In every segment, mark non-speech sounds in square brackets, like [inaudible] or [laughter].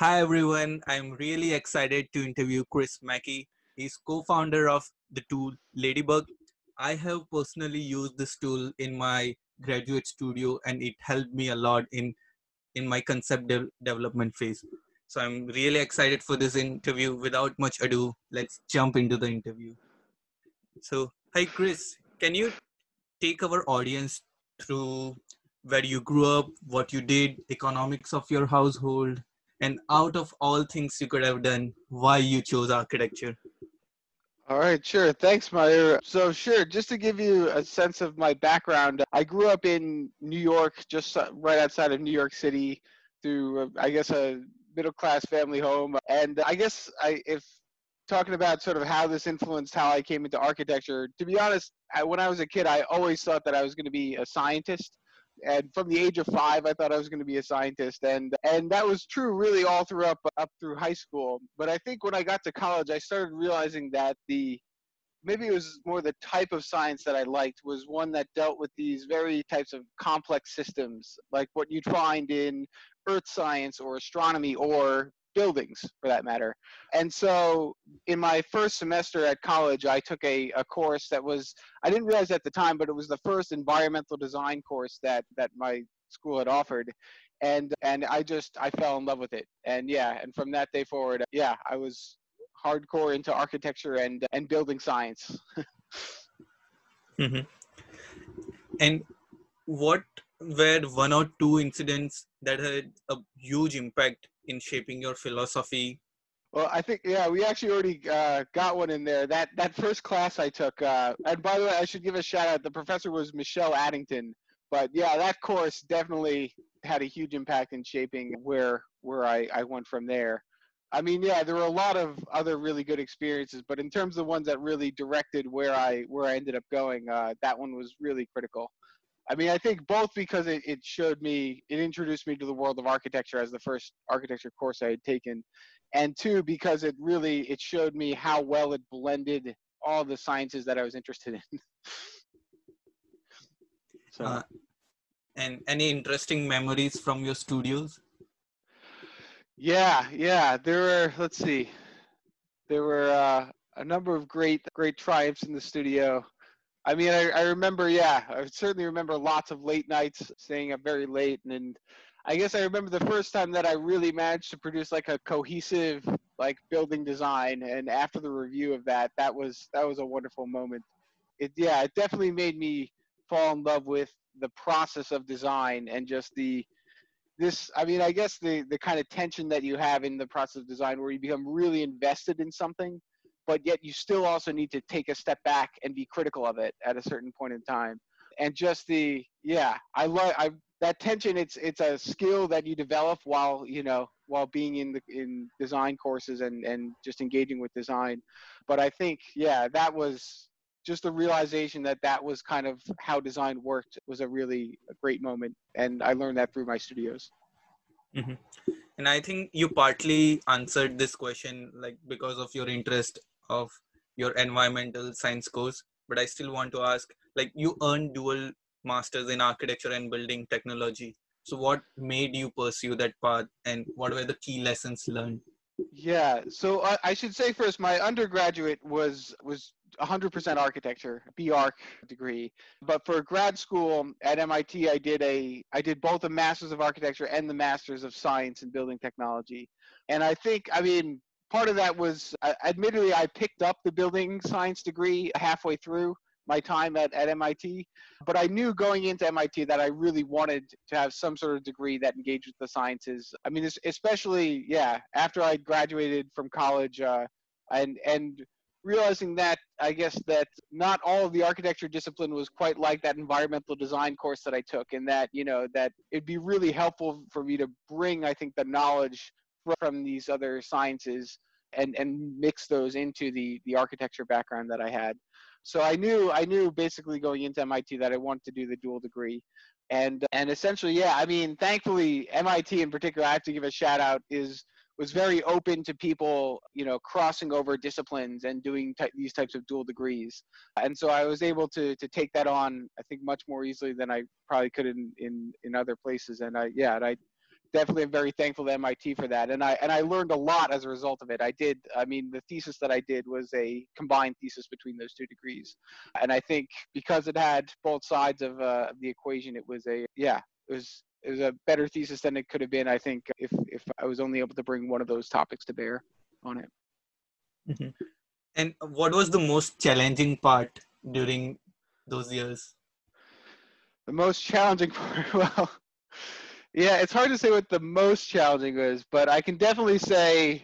Hi everyone, I'm really excited to interview Chris Mackey. He's co-founder of the tool Ladybug. I have personally used this tool in my graduate studio and it helped me a lot in in my concept de- development phase. So I'm really excited for this interview. Without much ado, let's jump into the interview. So, hi Chris, can you take our audience through where you grew up, what you did, economics of your household, and out of all things you could have done, why you chose architecture? All right, sure. Thanks, Mayur. So, sure, just to give you a sense of my background, I grew up in New York, just right outside of New York City, through, uh, I guess, a middle class family home. And I guess I, if talking about sort of how this influenced how I came into architecture, to be honest, I, when I was a kid, I always thought that I was going to be a scientist and from the age of five i thought i was going to be a scientist and and that was true really all through up up through high school. But i think when i got to college i started realizing that the maybe it was more the type of science that i liked was one that dealt with these very types of complex systems like what you'd find in earth science or astronomy or buildings for that matter. And so in my first semester at college, I took a, a course that was, I didn't realize at the time, but it was the first environmental design course that, that my school had offered. And, and I just, I fell in love with it. And yeah, and from that day forward, yeah, I was hardcore into architecture and, and building science. mm-hmm. And what were one or two incidents that had a huge impact in shaping your philosophy? Well, I think yeah, we actually already uh, got one in there. That that first class I took, uh, and by the way, I should give a shout out. The professor was Michelle Addington, but yeah, that course definitely had a huge impact in shaping where where I, I went from there. I mean, yeah, there were a lot of other really good experiences, but in terms of the ones that really directed where I where I ended up going, uh, that one was really critical. I mean, I think both because it, it showed me, it introduced me to the world of architecture as the first architecture course I had taken, and two because it really it showed me how well it blended all the sciences that I was interested in. [laughs] so. Uh, and any interesting memories from your studios? Yeah, yeah, there were. Let's see, there were uh, a number of great great triumphs in the studio. I mean, I, I remember, yeah, I certainly remember lots of late nights staying up very late. And, and I guess I remember the first time that I really managed to produce like a cohesive like building design. And after the review of that, that was, that was a wonderful moment. It, yeah, it definitely made me fall in love with the process of design and just the, this i mean i guess the the kind of tension that you have in the process of design where you become really invested in something but yet you still also need to take a step back and be critical of it at a certain point in time. And just the yeah i love i that tension it's it's a skill that you develop while you know while being in the in design courses and and just engaging with design. But i think yeah that was just the realization that that was kind of how design worked was a really great moment. And i learned that through my studios. Mm-hmm. and i think you partly answered this question like because of your interest of your environmental science course but i still want to ask like you earned dual masters in architecture and building technology. So what made you pursue that path and what were the key lessons learned? Yeah so i, should say first my undergraduate was was 100% architecture b-arch degree. But for grad school at mit i did a i did both a masters of architecture and the masters of science in building technology. And i think i mean part of that was, uh, admittedly, I picked up the building science degree halfway through my time at, at MIT. But I knew going into MIT that I really wanted to have some sort of degree that engaged with the sciences. I mean, especially, yeah, after I graduated from college uh, and, and realizing that I guess that not all of the architecture discipline was quite like that environmental design course that I took, and that you know that it'd be really helpful for me to bring I think the knowledge from these other sciences and and mix those into the the architecture background that I had. So I knew I knew basically going into MIT that I wanted to do the dual degree. And and essentially, yeah, I mean, thankfully MIT in particular, I have to give a shout out is was very open to people, you know, crossing over disciplines and doing these types of dual degrees. And so I was able to to take that on, I think, much more easily than I probably could in in, in other places. And I, yeah, and I definitely am very thankful to MIT for that. And I and I learned a lot as a result of it. I did. I mean, the thesis that I did was a combined thesis between those two degrees, and I think because it had both sides of uh, the equation, it was a yeah, it was it was a better thesis than it could have been. I think if if I was only able to bring one of those topics to bear on it. Mm-hmm. And what was the most challenging part during those years? The most challenging [laughs] part, well yeah, it's hard to say what the most challenging was, but I can definitely say,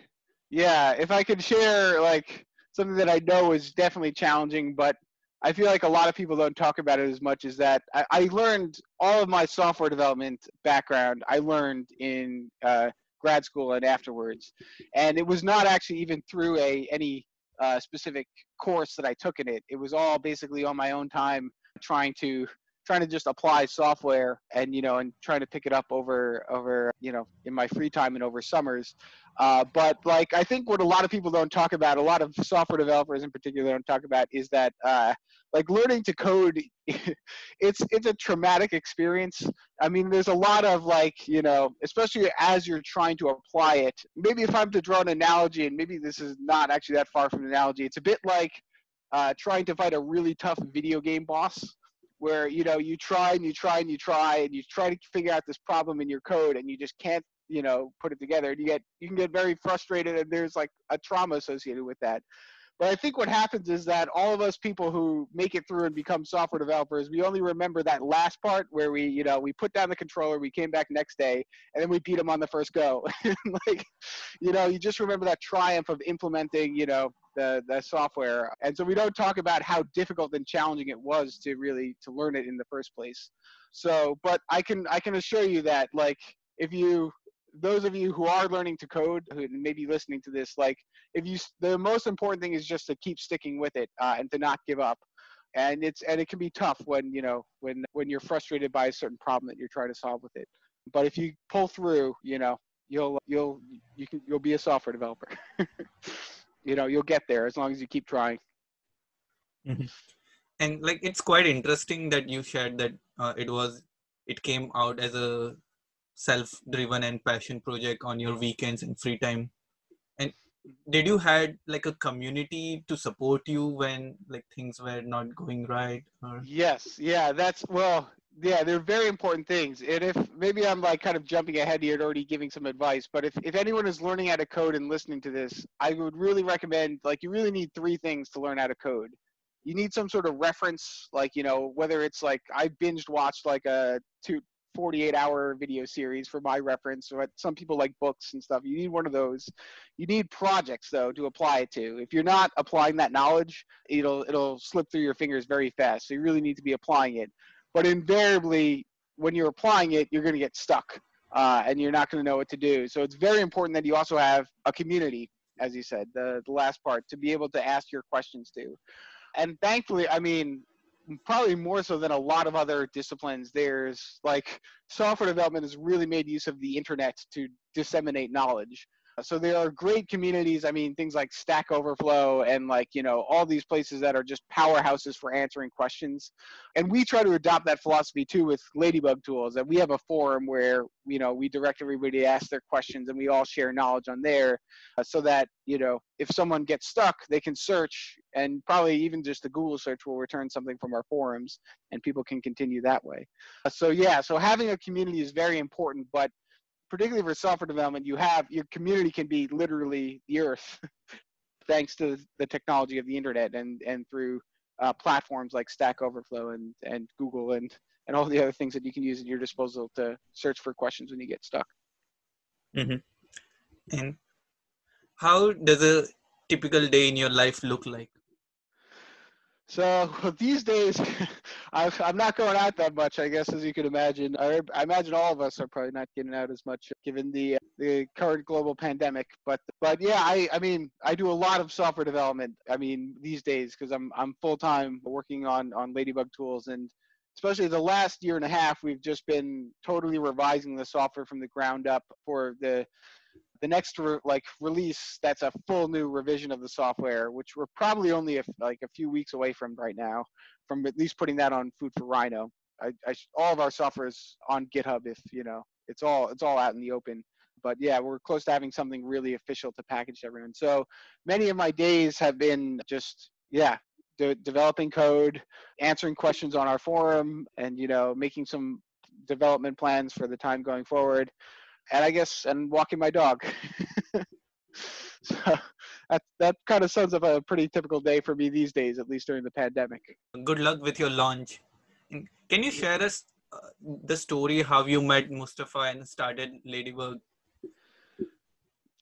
yeah, if I could share like something that I know is definitely challenging, but I feel like a lot of people don't talk about it as much as that. I, I learned all of my software development background. I learned in uh, grad school and afterwards, and it was not actually even through a any uh, specific course that I took in it. It was all basically on my own time, trying to trying to just apply software and you know and trying to pick it up over over you know in my free time and over summers. Uh, but like i think what a lot of people don't talk about a lot of software developers in particular don't talk about is that uh, like learning to code [laughs] it's it's a traumatic experience. I mean there's a lot of like you know especially as you're trying to apply it. Maybe if i'm to draw an analogy and maybe this is not actually that far from an analogy it's a bit like uh, trying to fight a really tough video game boss where you know you try and you try and you try and you try to figure out this problem in your code and you just can't you know put it together and you get you can get very frustrated and there's like a trauma associated with that but I think what happens is that all of us people who make it through and become software developers, we only remember that last part where we, you know, we put down the controller, we came back next day, and then we beat them on the first go. [laughs] like, you know, you just remember that triumph of implementing, you know, the the software. And so we don't talk about how difficult and challenging it was to really to learn it in the first place. So, but I can I can assure you that like if you those of you who are learning to code who may be listening to this like if you the most important thing is just to keep sticking with it uh, and to not give up. And it's and it can be tough when you know when when you're frustrated by a certain problem that you're trying to solve with it. But if you pull through you know you'll you'll you can you'll be a software developer. [laughs] You know you'll get there as long as you keep trying. Mm-hmm. [laughs] and like it's quite interesting that you shared that uh, it was it came out as a self-driven and passion project on your weekends and free time? And did you had like a community to support you when like things were not going right or? yes. Yeah that's well yeah they're very important things. And if maybe i'm like kind of jumping ahead here and already giving some advice but if, if anyone is learning how to code and listening to this i would really recommend like you really need three things to learn how to code. You need some sort of reference like you know whether it's like i binged watched like a two 48 hour video series for my reference or some people like books and stuff. You need one of those. You need projects though to apply it to. If you're not applying that knowledge it'll it'll slip through your fingers very fast. So you really need to be applying it. But invariably when you're applying it you're going to get stuck uh, and you're not going to know what to do. So it's very important that you also have a community as you said the, the last part to be able to ask your questions to. And thankfully i mean probably more so than a lot of other disciplines there's like software development has really made use of the internet to disseminate knowledge so there are great communities. I mean, things like Stack Overflow and like, you know, all these places that are just powerhouses for answering questions. And we try to adopt that philosophy too with Ladybug Tools that we have a forum where, you know, we direct everybody to ask their questions and we all share knowledge on there uh, so that, you know, if someone gets stuck, they can search and probably even just a Google search will return something from our forums and people can continue that way. Uh, so yeah, so having a community is very important, but particularly for software development, you have your community can be literally the earth, [laughs] thanks to the technology of the internet and and through uh, platforms like Stack Overflow and and Google and and all the other things that you can use at your disposal to search for questions when you get stuck. Mm-hmm. And how does a typical day in your life look like? So [laughs] these days, [laughs] I, am not going out that much, I guess, as you can imagine. I, I, imagine all of us are probably not getting out as much given the the current global pandemic. But but yeah, I, I mean, I do a lot of software development. I mean, these days because I'm I'm full time working on on Ladybug tools and especially the last year and a half, we've just been totally revising the software from the ground up for the the next re- like release that's a full new revision of the software which we're probably only a, like a few weeks away from right now from at least putting that on food for rhino I, I, all of our software is on github if you know it's all it's all out in the open. But yeah, we're close to having something really official to package to everyone. So many of my days have been just yeah, de- developing code, answering questions on our forum, and you know making some development plans for the time going forward, and I guess and walking my dog. [laughs] so that that kind of sums up a pretty typical day for me these days, at least during the pandemic. Good luck with your launch. Can you share us uh, the story how you met Mustafa and started Ladybug?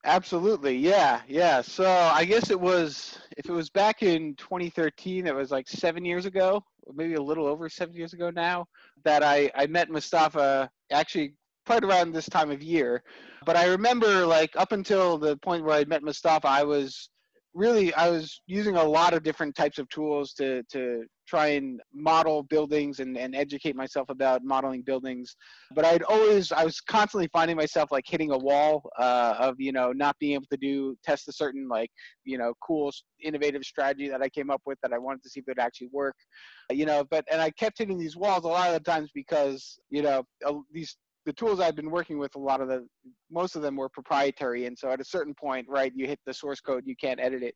Absolutely, yeah, yeah. So I guess it was if it was back in 2013, it was like seven years ago, maybe a little over seven years ago now, that I I met Mustafa actually quite around this time of year. But I remember like up until the point where I met Mustafa, I was really I was using a lot of different types of tools to to try and model buildings and, and educate myself about modeling buildings. But I'd always I was constantly finding myself like hitting a wall uh, of you know not being able to do test a certain like you know cool innovative strategy that I came up with that I wanted to see if it would actually work. You know, but and I kept hitting these walls a lot of the times because you know these the tools I've been working with, a lot of the, most of them were proprietary. And so at a certain point, right, you hit the source code, you can't edit it.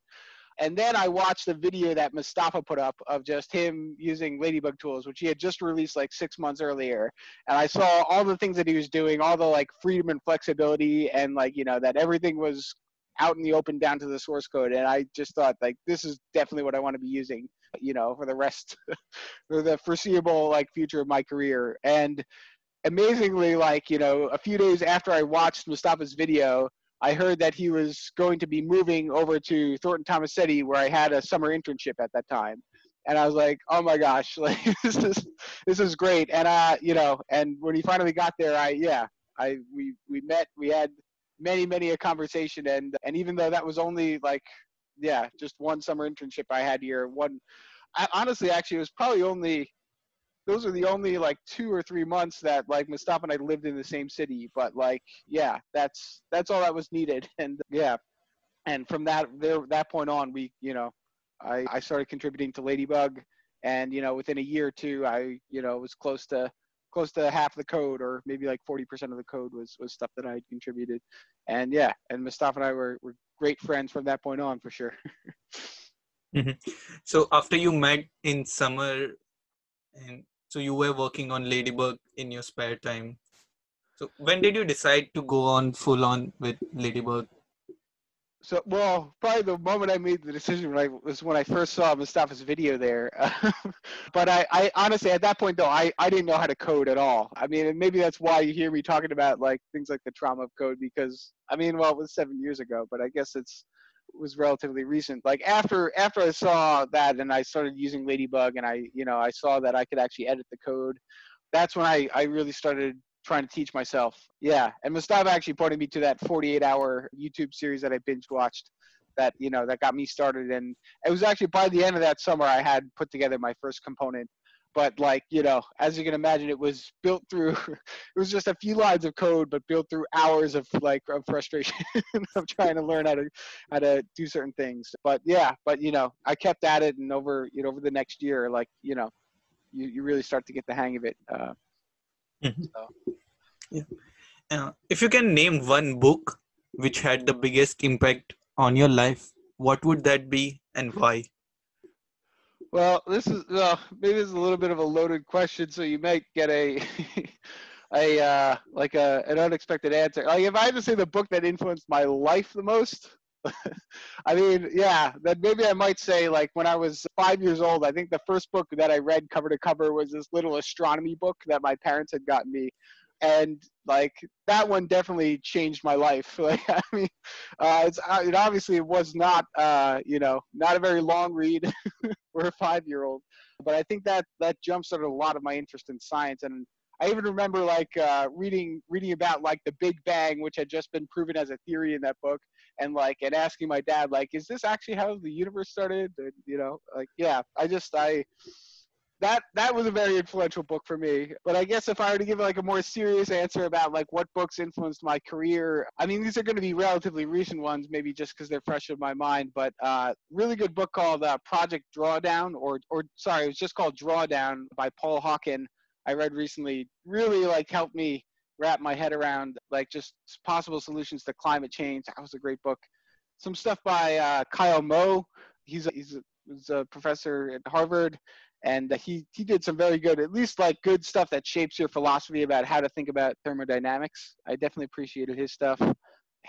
And then I watched the video that Mustafa put up of just him using Ladybug tools, which he had just released like six months earlier. And I saw all the things that he was doing, all the like freedom and flexibility, and like, you know, that everything was out in the open down to the source code. And I just thought, like, this is definitely what I want to be using, you know, for the rest, [laughs] for the foreseeable like future of my career. And amazingly, like, you know, a few days after I watched Mustafa's video, I heard that he was going to be moving over to Thornton Tomasetti, where I had a summer internship at that time. And I was like, oh my gosh, [laughs] like this is this is great. And uh, you know, and when he finally got there, I yeah, I we we met, we had many many a conversation, and and even though that was only like yeah, just one summer internship I had here, one. I, honestly, actually, it was probably only those are the only like two or three months that like Mustafa and I lived in the same city. But like, yeah, that's that's all that was needed. [laughs] And yeah, and from that there that point on, we you know, I I started contributing to Ladybug, and you know, within a year or two, I you know was close to close to half the code, or maybe like forty percent of the code was was stuff that I had contributed. And yeah, and Mustafa and I were were great friends from that point on for sure. [laughs] mm-hmm. So after you met in summer and so you were working on ladybug in your spare time. So when did you decide to go on full on with ladybug? So well probably the moment i made the decision when I, was when i first saw mustafa's video there. [laughs] But I, I honestly at that point though I, I didn't know how to code at all. I mean maybe that's why you hear me talking about like things like the trauma of code because i mean well it was seven years ago but i guess it's was relatively recent. Like after after I saw that and I started using Ladybug and I you know I saw that I could actually edit the code. That's when I I really started trying to teach myself. Yeah, and Mustafa actually pointed me to that 48 hour YouTube series that I binge watched. That you know that got me started, and it was actually by the end of that summer I had put together my first component but like you know as you can imagine it was built through [laughs] it was just a few lines of code but built through hours of like of frustration [laughs] of trying to learn how to how to do certain things but yeah but you know i kept at it and over you know over the next year like you know you, you really start to get the hang of it uh, mm-hmm. so. yeah uh, if you can name one book which had the biggest impact on your life what would that be and why well, this is uh, maybe this is a little bit of a loaded question, so you might get a [laughs] a uh, like a an unexpected answer. Like if I had to say the book that influenced my life the most, [laughs] I mean, yeah, then maybe I might say like when I was five years old. I think the first book that I read cover to cover was this little astronomy book that my parents had gotten me and like that one definitely changed my life. [laughs] Like I mean, uh, it's uh, it obviously was not uh, you know not a very long read [laughs] for a five year old, but I think that that jump started a lot of my interest in science and. I even remember like uh, reading reading about like the Big Bang, which had just been proven as a theory in that book, and like and asking my dad like, is this actually how the universe started? And, you know, like yeah, I just I that that was a very influential book for me. But I guess if I were to give like a more serious answer about like what books influenced my career, I mean these are going to be relatively recent ones, maybe just because they're fresh in my mind. But uh, really good book called uh, Project Drawdown, or or sorry, it was just called Drawdown by Paul Hawken. I read recently. Really like helped me wrap my head around like just possible solutions to climate change. That was a great book. Some stuff by uh, Kiel Moe. He's a, he's a, he's a professor at Harvard, and he he did some very good, at least like good stuff that shapes your philosophy about how to think about thermodynamics. I definitely appreciated his stuff.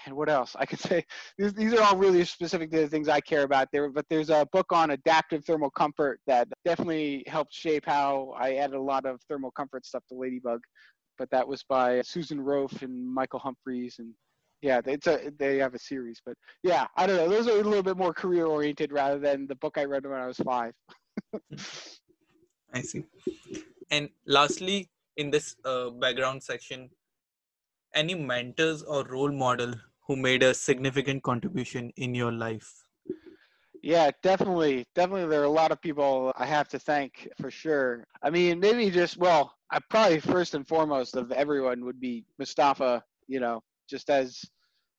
And what else I could [laughs] say? These, these are all really specific to the things I care about. There, but there's a book on adaptive thermal comfort that definitely helped shape how I added a lot of thermal comfort stuff to Ladybug but that was by Susan Roaf and Michael Humphreys and yeah, it's a they have a series, but yeah, I don't know. Those are a little bit more career oriented rather than the book I read when I was five. [laughs] I see. And lastly, in this uh, background section, any mentors or role model who made a significant contribution in your life? Yeah, definitely. Definitely, there are a lot of people I have to thank for sure. I mean, maybe just, well, I probably first and foremost of everyone would be Mustafa, you know, just as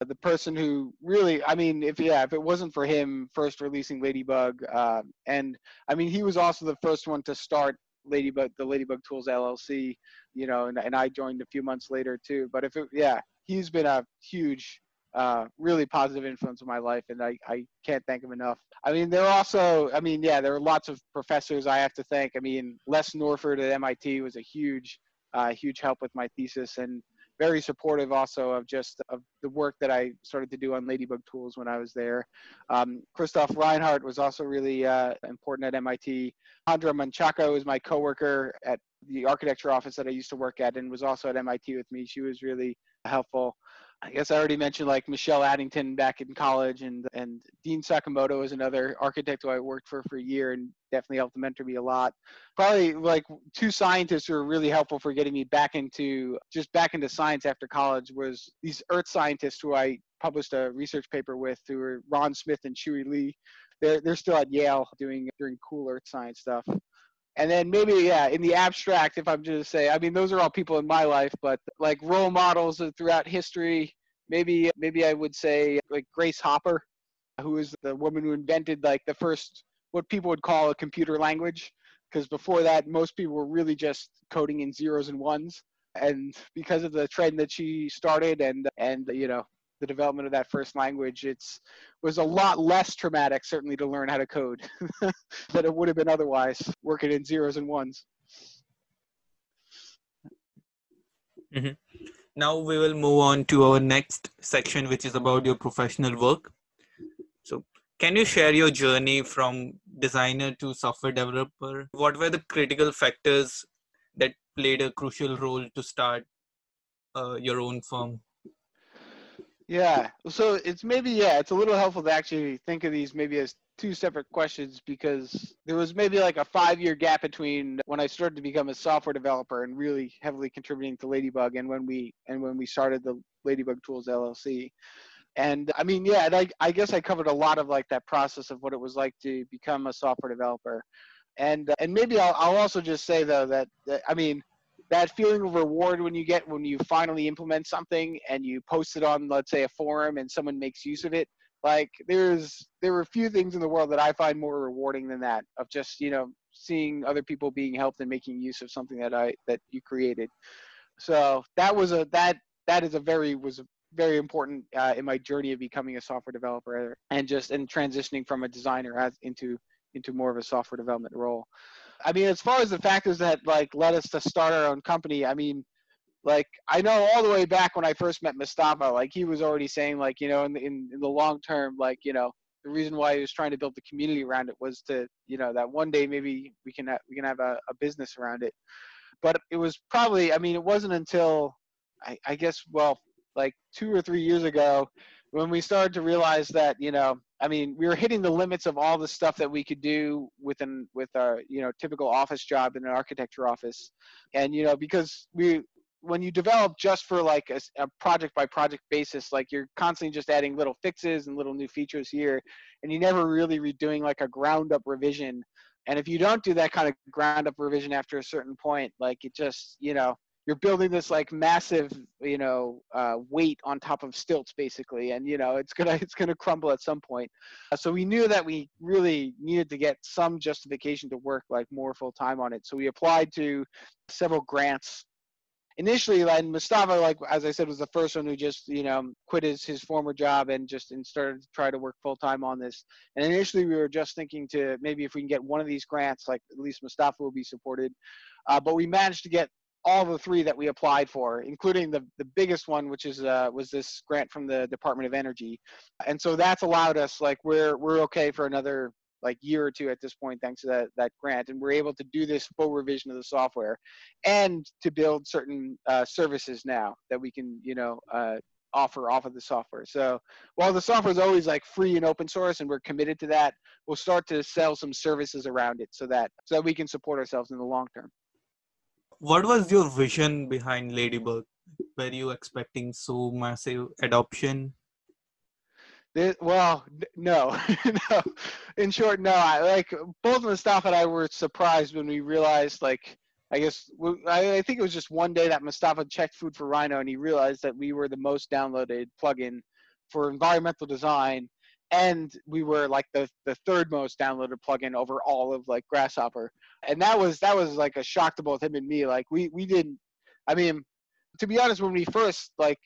the person who really, I mean, if, yeah, if it wasn't for him first releasing Ladybug, uh, and I mean, he was also the first one to start Ladybug, the Ladybug Tools LLC, you know, and, and I joined a few months later too. But if it, yeah, he's been a huge uh, really positive influence in my life, and I, I can't thank him enough. I mean, there are also, I mean, yeah, there are lots of professors I have to thank. I mean, Les Norford at MIT was a huge, uh, huge help with my thesis, and very supportive also of just of the work that I started to do on Ladybug tools when I was there. Um, Christoph Reinhart was also really uh, important at MIT. Andra Menchaca is my coworker at the architecture office that I used to work at and was also at MIT with me. She was really helpful. I guess I already mentioned like Michelle Addington back in college, and and Dean Sakamoto is another architect who I worked for for a year and definitely helped mentor me a lot. Probably like two scientists who were really helpful for getting me back into just back into science after college was these earth scientists who I published a research paper with, who were Ron Smith and Xuhui Lee. They're they're still at Yale doing doing cool earth science stuff and then maybe yeah in the abstract if i'm just say i mean those are all people in my life but like role models throughout history maybe maybe i would say like grace hopper who is the woman who invented like the first what people would call a computer language because before that most people were really just coding in zeros and ones. And because of the trend that she started and and you know the development of that first language, it's was a lot less traumatic, certainly, to learn how to code [laughs] than it would have been otherwise, working in zeros and ones. Mm-hmm. Now we will move on to our next section, which is about your professional work. So, can you share your journey from designer to software developer? What were the critical factors that played a crucial role to start uh, your own firm? Yeah. So it's maybe yeah, it's a little helpful to actually think of these maybe as two separate questions because there was maybe like a five year gap between when I started to become a software developer and really heavily contributing to Ladybug and when we and when we started the Ladybug Tools LLC. And I mean, yeah, I, I guess I covered a lot of like that process of what it was like to become a software developer. And and maybe I'll, I'll also just say though that, that I mean that feeling of reward when you get when you finally implement something and you post it on let's say a forum and someone makes use of it like there's there are a few things in the world that i find more rewarding than that of just you know seeing other people being helped and making use of something that i that you created. So that was a that that is a very was a very important uh, in my journey of becoming a software developer and just and transitioning from a designer as into into more of a software development role I mean, as far as the factors that like led us to start our own company, I mean, like I know all the way back when I first met Mustafa, like he was already saying like you know in the, in, in the long term, like you know the reason why he was trying to build the community around it was to you know that one day maybe we can have, we can have a, a business around it. But it was probably I mean it wasn't until I, I guess well like two or three years ago when we started to realize that you know i mean we were hitting the limits of all the stuff that we could do within with our you know typical office job in an architecture office. And you know because we when you develop just for like a, a, project by project basis like you're constantly just adding little fixes and little new features here and you never really redoing like a ground up revision. And if you don't do that kind of ground up revision after a certain point like it just you know you're building this like massive you know uh, weight on top of stilts basically and you know it's gonna [laughs] it's gonna crumble at some point uh, so we knew that we really needed to get some justification to work like more full time on it so we applied to several grants initially, and Mustafa, like as I said, was the first one who just you know quit his his former job and just and started to try to work full time on this. And initially, we were just thinking to maybe if we can get one of these grants, like at least Mustafa will be supported. Uh, but we managed to get all the three that we applied for, including the, the biggest one, which is uh, was this grant from the Department of Energy, and so that's allowed us like we're we're okay for another like year or two at this point thanks to that, that grant and we're able to do this full revision of the software and to build certain uh, services now that we can you know uh, offer off of the software. So while the software is always like free and open source and we're committed to that we'll start to sell some services around it so that so that we can support ourselves in the long term what was your vision behind ladybug were you expecting so massive adoption well, no, [laughs] no. In short, no. I like both Mustafa and I were surprised when we realized, like, I guess I, I think it was just one day that Mustafa checked Food for Rhino and he realized that we were the most downloaded plugin for environmental design, and we were like the the third most downloaded plugin over all of like Grasshopper, and that was that was like a shock to both him and me. Like we we didn't. I mean, to be honest, when we first like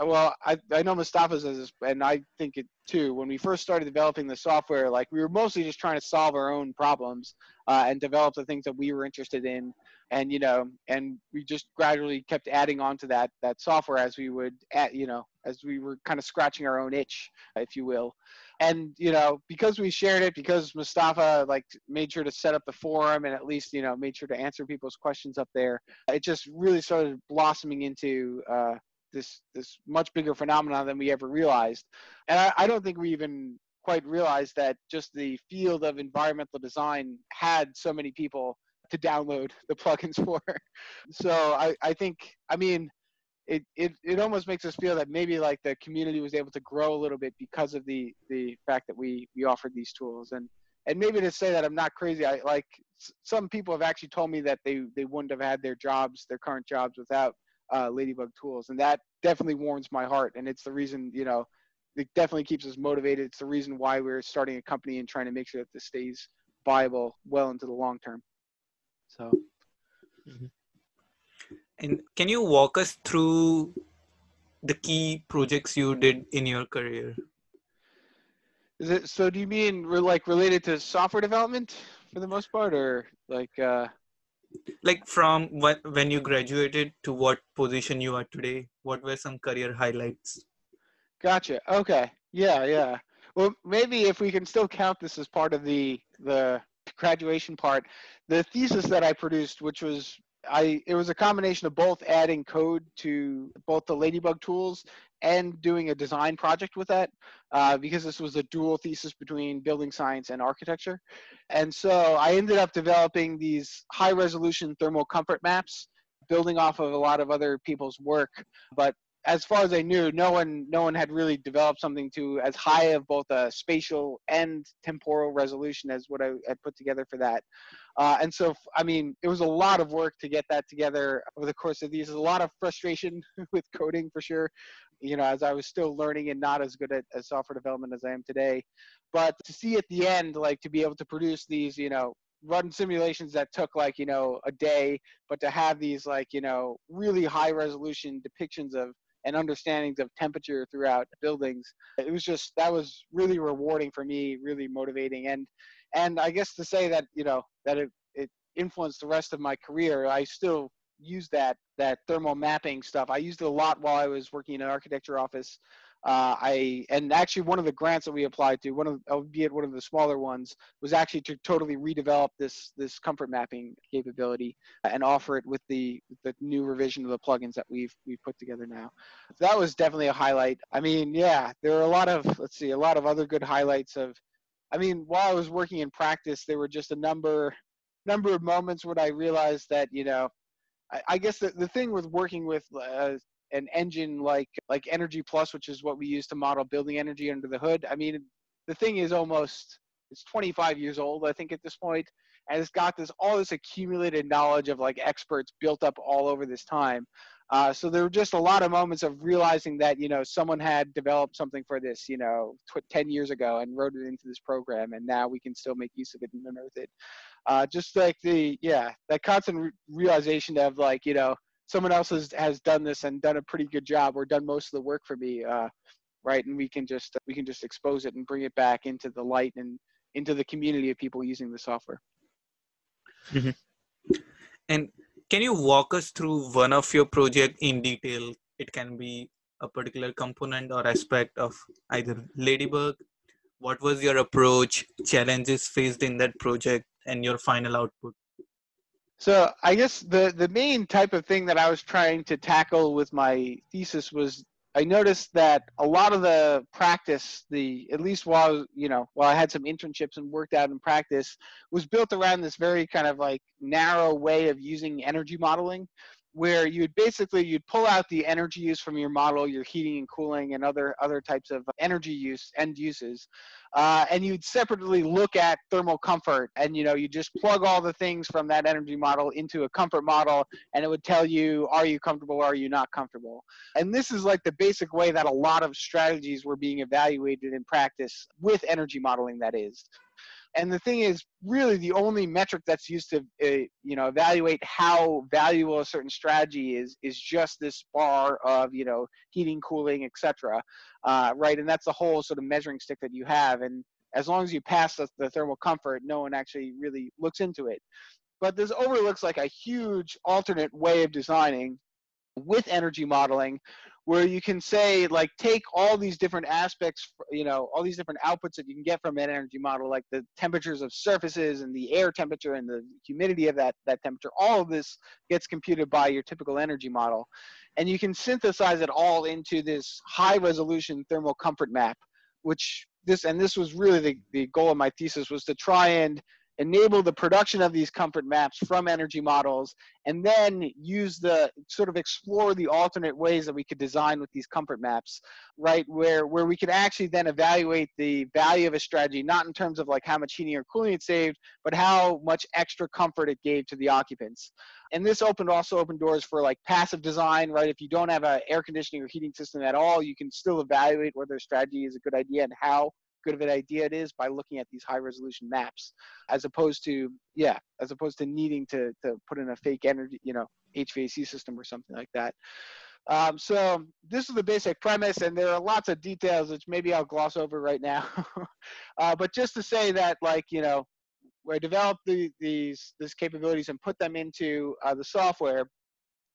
well, I, I know Mustafa says this, and I think it too. When we first started developing the software, like we were mostly just trying to solve our own problems uh, and develop the things that we were interested in, and you know, and we just gradually kept adding on to that that software as we would, add, you know, as we were kind of scratching our own itch, if you will. And you know, because we shared it, because Mustafa like made sure to set up the forum and at least you know made sure to answer people's questions up there, it just really started blossoming into. Uh, this this much bigger phenomenon than we ever realized. And I, I don't think we even quite realized that just the field of environmental design had so many people to download the plugins [laughs] for. so I, I think I mean it, it it almost makes us feel that maybe like the community was able to grow a little bit because of the the fact that we we offered these tools and and maybe to say that I'm not crazy I like some people have actually told me that they they wouldn't have had their jobs their current jobs without uh, Ladybug tools, and that definitely warms my heart. And it's the reason, you know, it definitely keeps us motivated. It's the reason why we're starting a company and trying to make sure that this stays viable well into the long term. So. Mm-hmm. And can you walk us through the key projects you did in your career? Is it so? Do you mean like related to software development for the most part, or like? Uh, like from what when you graduated to what position you are today what were some career highlights gotcha okay yeah yeah well maybe if we can still count this as part of the the graduation part the thesis that i produced which was I it was a combination of both adding code to both the Ladybug tools and doing a design project with that uh, because this was a dual thesis between building science and architecture. And so I ended up developing these high resolution thermal comfort maps, building off of a lot of other people's work. But as far as I knew, no one no one had really developed something to as high of both a spatial and temporal resolution as what I had put together for that. Uh, and so, I mean, it was a lot of work to get that together over the course of these. A lot of frustration [laughs] with coding for sure, you know, as I was still learning and not as good at, at software development as I am today. But to see at the end, like to be able to produce these, you know, run simulations that took like, you know, a day, but to have these like, you know, really high resolution depictions of and understandings of temperature throughout buildings. It was just that was really rewarding for me, really motivating, and and I guess to say that you know that it, it influenced the rest of my career. I still use that that thermal mapping stuff. I used it a lot while I was working in an architecture office uh, I and actually one of the grants that we applied to, one of albeit one of the smaller ones, was actually to totally redevelop this this comfort mapping capability and offer it with the the new revision of the plugins that we've we've put together now. So that was definitely a highlight. I mean, yeah, there are a lot of let's see, a lot of other good highlights of. I mean, while I was working in practice, there were just a number number of moments when I realized that you know I, guess the, the thing with working with uh, an engine like like Energy Plus, which is what we use to model building energy under the hood. I mean, the thing is almost it's 25 years old, I think, at this point, and it's got this all this accumulated knowledge of like experts built up all over this time. Uh, so there were just a lot of moments of realizing that you know someone had developed something for this, you know, tw- 10 years ago and wrote it into this program, and now we can still make use of it and unearth it. Uh, just like the yeah, that constant re- realization of like you know someone else has, has done this and done a pretty good job or done most of the work for me uh, right? And we can just we can just expose it and bring it back into the light and into the community of people using the software. Mm-hmm. and can you walk us through one of your project in detail? It can be a particular component or aspect of either ladybug. What was your approach challenges faced in that project and your final output so I guess the the main type of thing that I was trying to tackle with my thesis was I noticed that a lot of the practice, the at least while you know while I had some internships and worked out in practice, was built around this very kind of like narrow way of using energy modeling, where you'd basically you'd pull out the energy use from your model, your heating and cooling and other other types of energy use end uses, uh, and you'd separately look at thermal comfort. And you know you just plug all the things from that energy model into a comfort model and it would tell you are you comfortable or are you not comfortable? And this is like the basic way that a lot of strategies were being evaluated in practice with energy modeling that is and the thing is really the only metric that's used to uh, you know evaluate how valuable a certain strategy is is just this bar of you know heating cooling etc uh, right? And that's the whole sort of measuring stick that you have. And as long as you pass the, the thermal comfort no one actually really looks into it. But this overlooks like a huge alternate way of designing with energy modeling where you can say like take all these different aspects you know all these different outputs that you can get from an energy model like the temperatures of surfaces and the air temperature and the humidity of that that temperature. All of this gets computed by your typical energy model. And you can synthesize it all into this high resolution thermal comfort map which this and this was really the, the goal of my thesis was to try and enable the production of these comfort maps from energy models, and then use the sort of explore the alternate ways that we could design with these comfort maps, right? Where where we could actually then evaluate the value of a strategy, not in terms of like how much heating or cooling it saved, but how much extra comfort it gave to the occupants. And this opened also opened doors for like passive design, right? If you don't have an air conditioning or heating system at all, you can still evaluate whether a strategy is a good idea and how good of an idea it is by looking at these high resolution maps as opposed to yeah as opposed to needing to to put in a fake energy you know hvac system or something like that. Um, so this is the basic premise and there are lots of details which maybe i'll gloss over right now. [laughs] Uh, but just to say that like you know where I developed the, these these capabilities and put them into uh, the software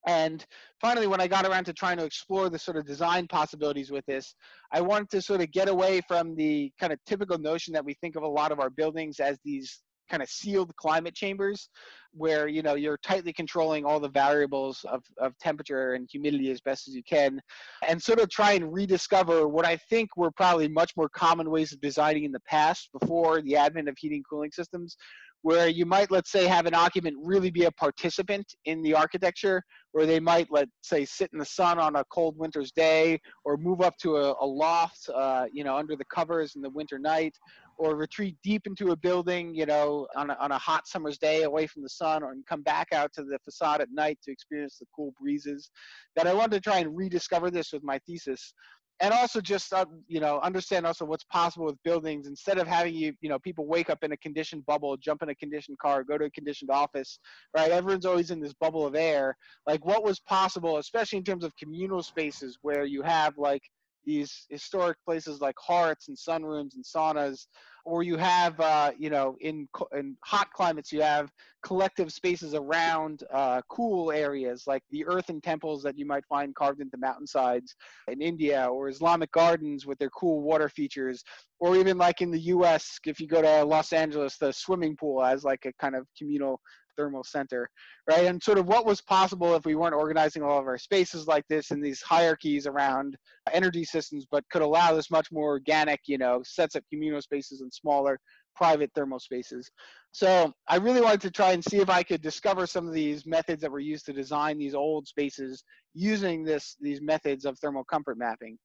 and finally, when I got around to trying to explore the sort of design possibilities with this, I wanted to sort of get away from the kind of typical notion that we think of a lot of our buildings as these kind of sealed climate chambers where you know you're tightly controlling all the variables of, of temperature and humidity as best as you can and sort of try and rediscover what i think were probably much more common ways of designing in the past before the advent of heating cooling systems where you might, let's say, have an occupant really be a participant in the architecture, where they might, let's say, sit in the sun on a cold winter's day, or move up to a, a loft, uh, you know, under the covers in the winter night, or retreat deep into a building, you know, on a, on a hot summer's day away from the sun, or and come back out to the facade at night to experience the cool breezes. That I wanted to try and rediscover this with my thesis and also just uh, you know understand also what's possible with buildings. Instead of having you you know people wake up in a conditioned bubble jump in a conditioned car go to a conditioned office right? Everyone's always in this bubble of air. Like what was possible especially in terms of communal spaces where you have like these historic places like hearths and sunrooms and saunas or you have uh, you know in in hot climates you have collective spaces around uh, cool areas like the earthen temples that you might find carved into mountainsides in India or Islamic gardens with their cool water features or even like in the US if you go to Los Angeles the swimming pool as like a kind of communal thermal center, right? And sort of what was possible if we weren't organizing all of our spaces like this in these hierarchies around energy systems, but could allow this much more organic, you know, sets of communal spaces and smaller private thermal spaces. So I really wanted to try and see if I could discover some of these methods that were used to design these old spaces using this these methods of thermal comfort mapping.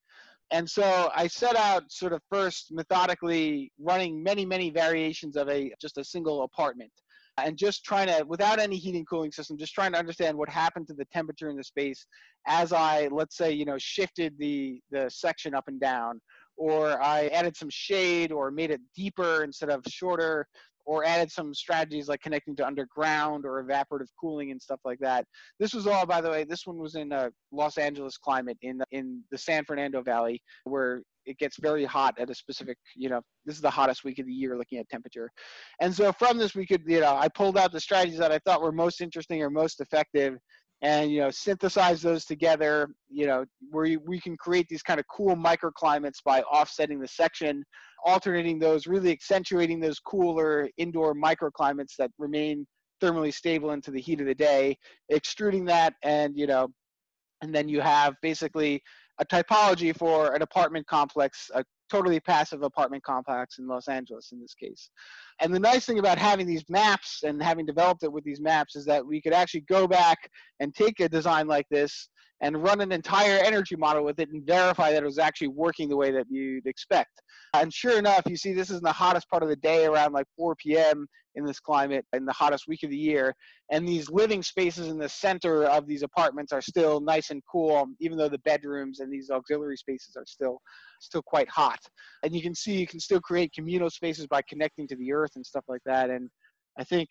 And so I set out sort of first methodically running many, many variations of a just a single apartment and just trying to, without any heating cooling system, just trying to understand what happened to the temperature in the space as I, let's say, you know, shifted the the section up and down, or I added some shade or made it deeper instead of shorter, or added some strategies like connecting to underground or evaporative cooling and stuff like that. This was all, by the way, this one was in a Los Angeles climate in in the San Fernando Valley, where it gets very hot at a specific, you know, this is the hottest week of the year looking at temperature. And so from this, we could, you know, I pulled out the strategies that I thought were most interesting or most effective and you know synthesize those together you know where we can create these kind of cool microclimates by offsetting the section alternating those really accentuating those cooler indoor microclimates that remain thermally stable into the heat of the day extruding that and you know and then you have basically a typology for an apartment complex a totally passive apartment complex in Los Angeles in this case. And the nice thing about having these maps and having developed it with these maps is that we could actually go back and take a design like this and run an entire energy model with it and verify that it was actually working the way that you'd expect. And sure enough, you see this is in the hottest part of the day around like 4 p.m. in this climate in the hottest week of the year. And these living spaces in the center of these apartments are still nice and cool, even though the bedrooms and these auxiliary spaces are still still quite hot. And you can see you can still create communal spaces by connecting to the earth and stuff like that. And I think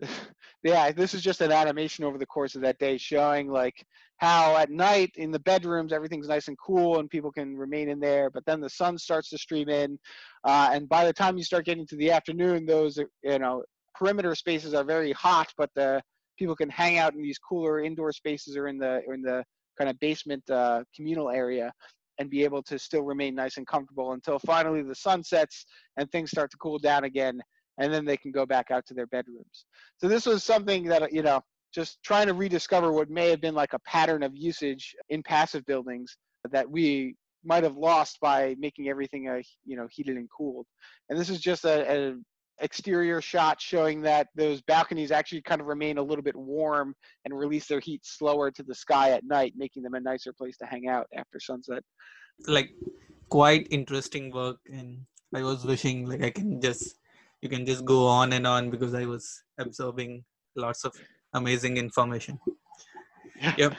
[laughs] yeah, this is just an animation over the course of that day showing like how at night in the bedrooms everything's nice and cool and people can remain in there, but then the sun starts to stream in, uh, and by the time you start getting to the afternoon, those you know perimeter spaces are very hot, but the people can hang out in these cooler indoor spaces or in the or in the kind of basement uh, communal area and be able to still remain nice and comfortable until finally the sun sets and things start to cool down again and then they can go back out to their bedrooms. So this was something that you know just trying to rediscover what may have been like a pattern of usage in passive buildings that we might have lost by making everything a, you know heated and cooled. And this is just a, a exterior shot showing that those balconies actually kind of remain a little bit warm and release their heat slower to the sky at night, making them a nicer place to hang out after sunset. Like quite interesting work and I was wishing like I can just you can just go on and on because I was absorbing lots of amazing information. Yeah. yeah.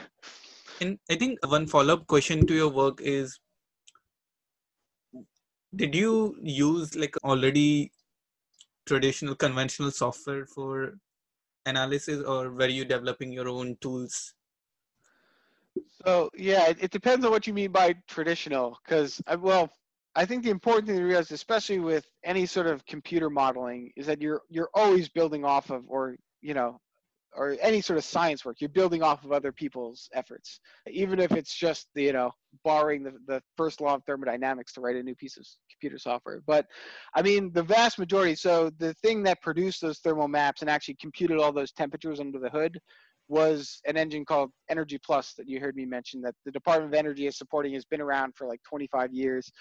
And I think one follow up question to your work is Did you use like already traditional conventional software for analysis or were you developing your own tools? So, yeah, it, it depends on what you mean by traditional because, uh, well, I think the important thing to realize, especially with any sort of computer modeling, is that you're you're always building off of, or you know, or any sort of science work. You're building off of other people's efforts, even if it's just the, you know borrowing the, the first law of thermodynamics to write a new piece of computer software. But I mean, the vast majority. So the thing that produced those thermal maps and actually computed all those temperatures under the hood was an engine called Energy Plus that you heard me mention that the Department of Energy is supporting has been around for like 25 years.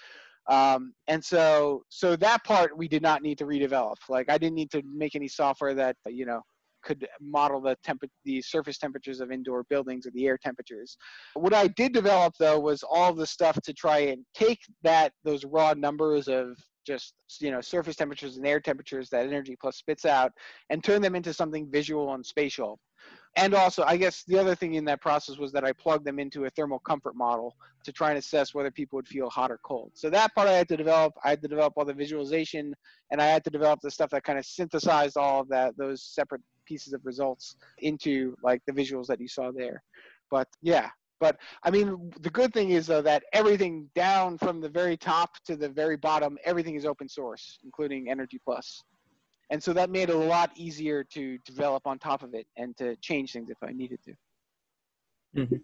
Um, and so, so that part we did not need to redevelop. Like I didn't need to make any software that you know could model the temp the surface temperatures of indoor buildings or the air temperatures. What I did develop though was all the stuff to try and take that those raw numbers of just you know surface temperatures and air temperatures that energy plus spits out and turn them into something visual and spatial. And also i guess the other thing in that process was that i plugged them into a thermal comfort model to try and assess whether people would feel hot or cold. So that part i had to develop. I had to develop all the visualization and i had to develop the stuff that kind of synthesized all of that those separate pieces of results into like the visuals that you saw there. But yeah but i mean the good thing is though that everything down from the very top to the very bottom everything is open source including energy plus and so that made it a lot easier to develop on top of it and to change things if I needed to. Mm-hmm.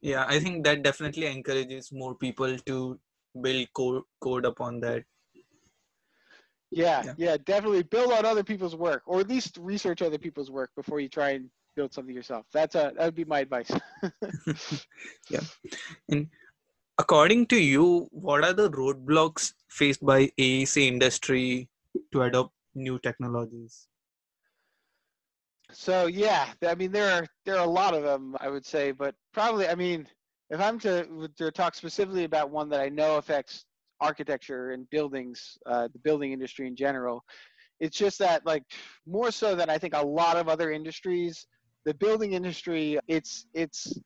Yeah, I think that definitely encourages more people to build code, code upon that. Yeah, yeah, yeah, definitely build on other people's work, or at least research other people's work before you try and build something yourself. That's a that would be my advice. [laughs] yeah, and according to you, what are the roadblocks faced by AEC industry to adopt new technologies? So yeah, I mean there are there are a lot of them I would say, but probably I mean if I'm to to talk specifically about one that I know affects architecture and buildings, uh, the building industry in general, it's just that like more so than I think a lot of other industries, the building industry it's it's